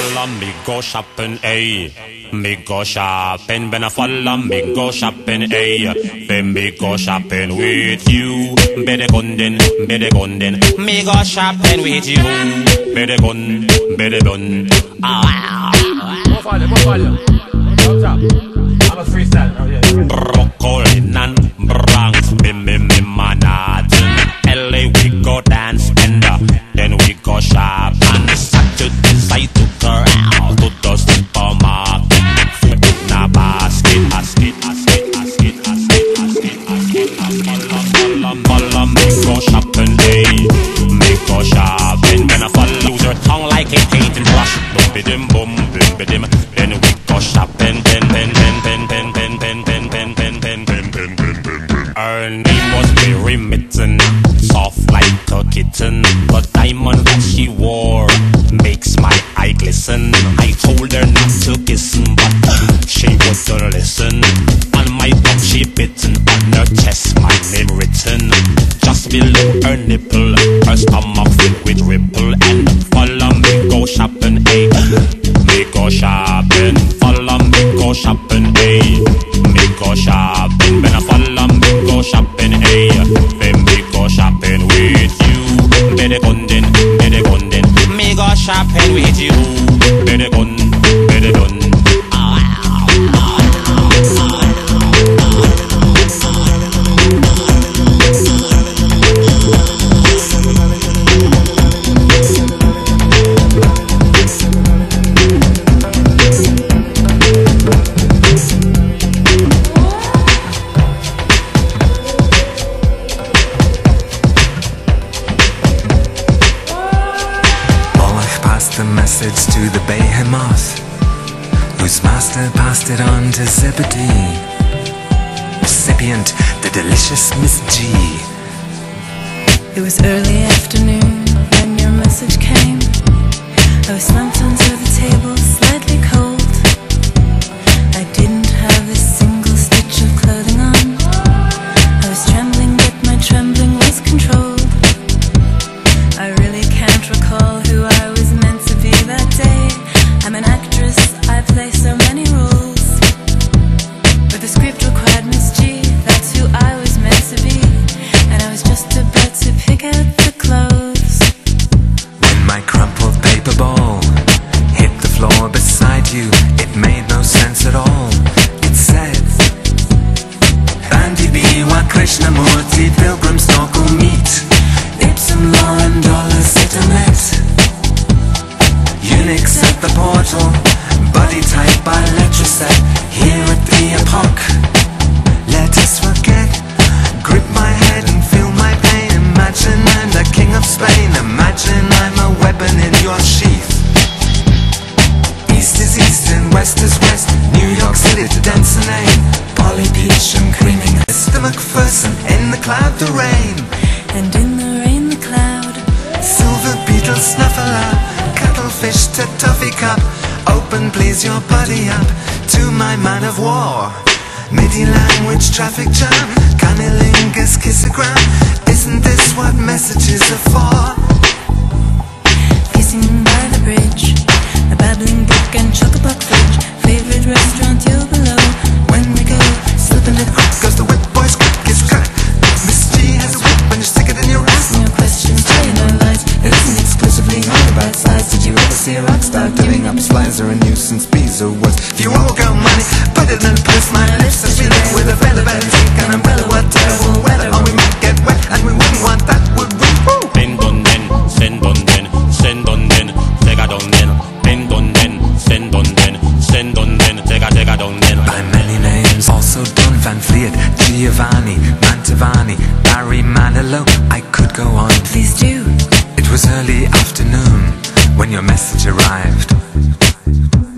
follow me go shopping, ayy. Me go shopping, when I follow me go shopping, ayy. Then me go shopping with you. Better gun then, better gun then. Me go shopping with you. Better gun, better gun. Ah. More follow, more follow. I'm a freestyle. Oh, yeah. Brooklyn and your tongue like a painting brush. Boom, be dim, boom, boom, be dim. Then we go shopping, pen, pen, pen, pen, pen, pen, pen, pen, pen, pen, pen, pen, pen, pen, pen, pen. Her name was Mary Mitten, soft like a kitten. The diamond that she wore makes my eye glisten. I told her not to kiss, but she wouldn't listen. On my bum she bitten, on her chest my name written. Just below her nipple, shopping, follow me go shopping, eh? Me go shopping, I follow me go shopping, eh? Then me go shopping with you. Better gun then, better gun then. Me go shopping with you. Better gun, better gun. Message to the behemoth, whose master passed it on to Zebedee. Recipient, the delicious Miss G. It was early afternoon when your message came. I was slumped onto the table, slightly cold. Krishnamurti, pilgrim snorkel meet. Ipsum lorem dolor sit amet. Unix at the portal, body type by letraset. Here at the epoch, let us forget. Grip my head and feel my pain. Imagine I'm the king of Spain. Imagine I'm a weapon in your sheath. East is east and west is west. New York City to Denson Polly Peach and creaming. Mr. McPherson in the cloud to rain. And in the rain, the cloud. Silver beetle snuffler, cuttlefish to toffee cup. Open, please, your body up to my man of war. MIDI language traffic jam, cunnilingus kissogram. Isn't this what messages are for? Kissing by the bridge. A babbling brook and chock-a-block fridge. Favorite restaurant giving up slides or a nuisance? Bees or worse. If you all got money, put it in a purse. My lips are feeling with a feather bed. Take an umbrella, what terrible weather. Or we might get wet, and we wouldn't want that, would we? Woo! Send on then, send on then, send on then, take a down then. Send on then, send on then, send on then, take a take a down then. By many names, also Don Van Vliet, Giovanni, Mantovani, Barry Manilow. I could go on. Please do. It was early afternoon when your message arrived. Thank you.